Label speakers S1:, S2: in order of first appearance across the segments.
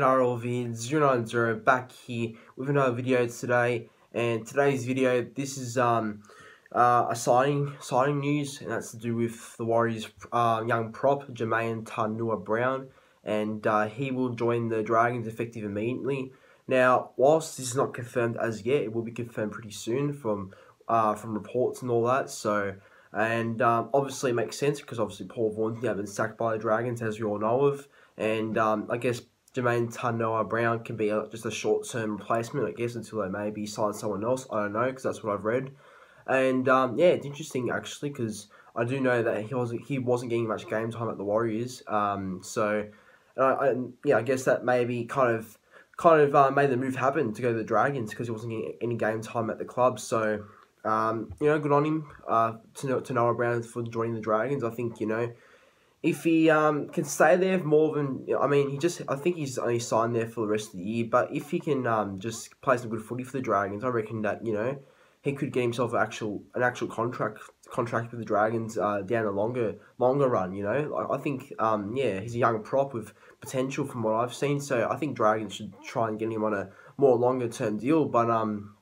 S1: NRL vids 090 back here. With another video today and today's video this is um uh, a signing signing news and that's to do with the Warriors uh, young prop Jamayne Taunoa Brown and uh, he will join the Dragons effective immediately. Now whilst this is not confirmed as yet it will be confirmed pretty soon from uh, from reports and all that so and um, obviously it makes sense because obviously Paul Vaughan's now been sacked by the Dragons as we all know of and um, I guess Jamayne Taunoa Brown can be a, just a short term replacement, I guess, until they maybe sign someone else. I don't know because that's what I've read. And um, yeah, it's interesting actually because I do know that he wasn't he wasn't getting much game time at the Warriors. Um, so I, I, yeah, I guess that maybe kind of kind of uh, made the move happen to go to the Dragons because he wasn't getting any game time at the club. So um, you know, good on him uh, to Taunoa Brown for joining the Dragons. I think you know if he um, can stay there more than I mean, he just I think he's only signed there for the rest of the year. But if he can um, just play some good footy for the Dragons, I reckon that you know he could get himself an actual an actual contract contract with the Dragons uh, down a longer longer run. You know, I think um, yeah, he's a young prop with potential from what I've seen. So I think Dragons should try and get him on a more longer term deal. But um,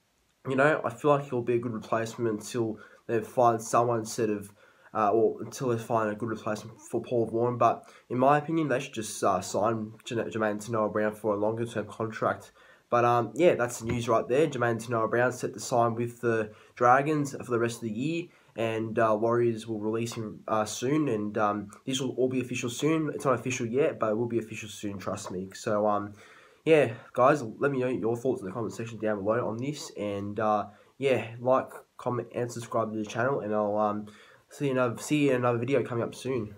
S1: you know, I feel like he'll be a good replacement until they find someone instead of uh, or until they find a good replacement for Paul Vaughan. But in my opinion, they should just uh, sign Jamayne Taunoa Brown for a longer term contract. But um, yeah, that's the news right there. Jamayne Taunoa Brown set to sign with the Dragons for the rest of the year, and uh, Warriors will release him uh, soon. And um, this will all be official soon. It's not official yet, but it will be official soon. Trust me. So um, yeah, guys, let me know your thoughts in the comment section down below on this. And uh, yeah, like, comment, and subscribe to the channel, and I'll um see another see another video coming up soon.